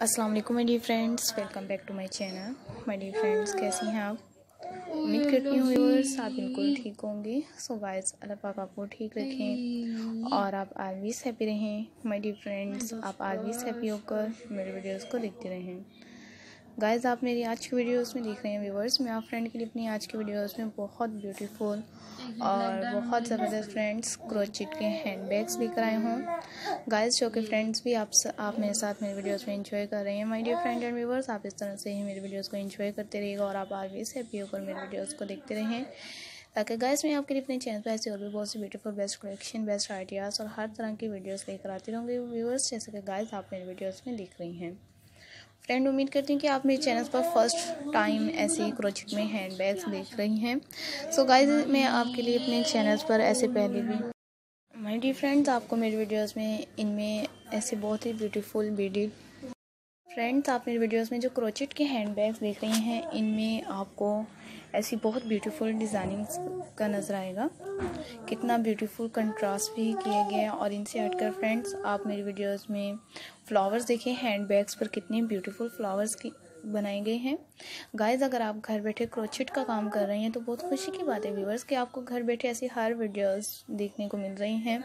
अस्सलाम वालेकुम my dear friends, welcome back to my channel. My dear friends, कैसे हैं आप? उम्मीद करती हूँ व्यूअर्स आप बिल्कुल ठीक होंगे। सो गाइस अल्लाह पाक आपको ठीक रखें और आप ऑलवेज हैप्पी रहें। माय डियर फ्रेंड्स, आप ऑलवेज हैप्पी होकर मेरे वीडियोस को देखते रहें। गाइस आप मेरी आज की वीडियोस में देख रहे हैं व्यूवर्स मैं आप फ्रेंड के लिए अपनी आज की वीडियोस में बहुत ब्यूटीफुल और बहुत ज़बरदस्त फ्रेंड्स क्रोचिट के हैंड बैग्स लेकर आए हूँ। गाइस जो कि फ्रेंड्स भी आप आप मेरे साथ मेरे वीडियोस में इंजॉय कर रहे हैं my dear friend and viewers आप इस तरह से ही मेरे वीडियोज़ को इंजॉय करते रहिएगा और आप ऑलवेज हैप्पी होकर मेरे वीडियोज़ को देखते रहें। ताकि गाइस मैं आपके लिए अपने चैनल पर ऐसे और भी बहुत सी beautiful best collection best ideas और हर तरह की वीडियोस लेकर आती रहूँगी व्यूवर्स जैसे कि गाइस आप मेरे वीडियोस में देख रही हैं। फ्रेंड उम्मीद करती हूँ कि आप मेरे चैनल पर फ़र्स्ट टाइम ऐसे क्रोचिट में हैंड बैग्स देख रही हैं। सो गाइज़ मैं आपके लिए अपने चैनल पर ऐसे पहले भी माय डी फ्रेंड्स आपको मेरे वीडियोस में इनमें ऐसे बहुत ही ब्यूटीफुल बीडी फ्रेंड्स आप मेरे वीडियोस में जो क्रोचिट के हैंड बैग्स देख रही हैं, इनमें आपको ऐसी बहुत ब्यूटीफुल डिज़ाइनिंग का नज़र आएगा। कितना ब्यूटीफुल कंट्रास्ट भी किया गया है और इनसे हटकर फ्रेंड्स आप मेरी वीडियोस में फ्लावर्स देखें हैंड बैग्स पर कितने ब्यूटीफुल फ्लावर्स की बनाए गए हैं। गाइस अगर आप घर बैठे क्रोचिट का काम कर रहे हैं तो बहुत खुशी की बात है व्यूवर्स कि आपको घर बैठे ऐसी हर वीडियोस देखने को मिल रही हैं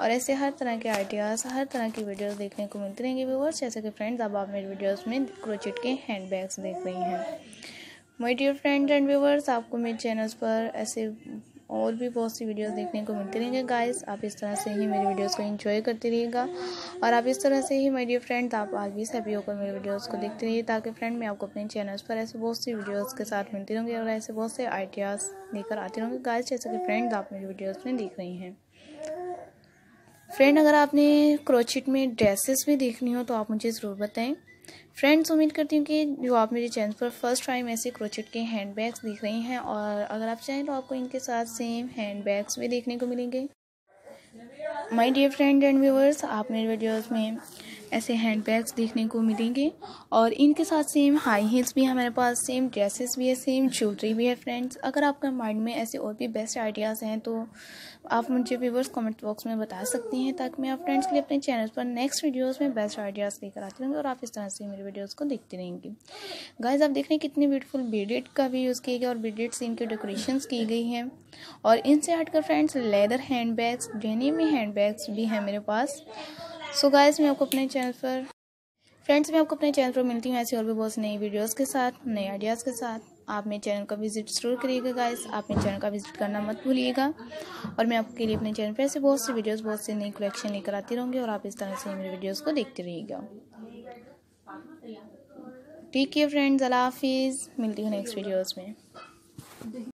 और ऐसे हर तरह के आइडियाज़ हर तरह की वीडियोस देखने को मिलती रहेंगी व्यूवर्स जैसे कि फ्रेंड्स अब आप मेरी वीडियोस में क्रोचिट के हैंड बैग्स देख रही हैं। My dear friend and viewers आपको मेरे चैनल्स पर ऐसे और भी बहुत सी वीडियोस देखने को मिलती रहेंगे। गाइस आप इस तरह से ही मेरी वीडियोस को एंजॉय करते रहिएगा। और आप इस तरह से ही माय डियर फ्रेंड आप ऑलवेज हैप्पी होकर मेरी वीडियोस को देखते रहिए, ताकि फ्रेंड मैं आपको अपने चैनल्स पर ऐसे बहुत सी वीडियोस के साथ मिलती रहूँगी और ऐसे बहुत से आइडियाज़ लेकर आती रहूँगी। गाइस जैसे कि फ्रेंड आप मेरी वीडियोज़ में देख रही हैं। फ्रेंड अगर आपने क्रोचिट में ड्रेसेस भी देखनी हो तो आप मुझे ज़रूर बताएँ। फ्रेंड्स उम्मीद करती हूँ कि जो आप मेरे चैनल पर फ़र्स्ट टाइम ऐसे क्रोचेट के हैंड बैग्स देख रही हैं और अगर आप चाहें तो आपको इनके साथ सेम हैंड बैग्स भी देखने को मिलेंगे। My dear friend and viewers आप मेरे वीडियोस में ऐसे हैंड बैग्स देखने को मिलेंगे। और इनके साथ सेम हाई हील्स भी हमारे पास सेम ड्रेसेस भी है सेम ज्वेलरी भी है फ्रेंड्स अगर आपका माइंड में ऐसे और भी बेस्ट आइडियाज़ हैं तो आप मुझे व्यूवर्स कमेंट बॉक्स में बता सकती हैं, ताकि मैं आप फ्रेंड्स के लिए अपने चैनल पर नेक्स्ट वीडियोस में बेस्ट आइडियाज़ लेकर आती रहूँगी और आप इस तरह से मेरे वीडियोज़ को देखते रहेंगे। गाइज़ आप देख रहे हैं कितनी ब्यूटीफुल बीडेड का भी यूज़ किया गया और बीडेड से इनकी डेकोरेशन की गई हैं। और इनसे हटकर फ्रेंड्स लेदर हैंड बैग्स डेनी में हैंड बैग्स भी हैं मेरे पास। सो so गाइस मैं आपको अपने चैनल पर फ्रेंड्स मैं आपको अपने चैनल पर मिलती हूँ ऐसी और भी बहुत नई वीडियोस के साथ, नए आइडियाज़ के साथ। आप मेरे चैनल का विज़िट ज़रूर करिएगा गाइस आप मेरे चैनल का विज़िट करना मत भूलिएगा। और मैं आपके लिए अपने चैनल पर ऐसे बहुत सी वीडियोस बहुत सी नई कलेक्शन लेकर आती रहूँगी और आप इस तरह से मेरे वीडियोज़ को देखते रहिएगा। ठीक है फ्रेंड्स अला हाफिज़। मिलती हूँ नेक्स्ट वीडियोज़ में।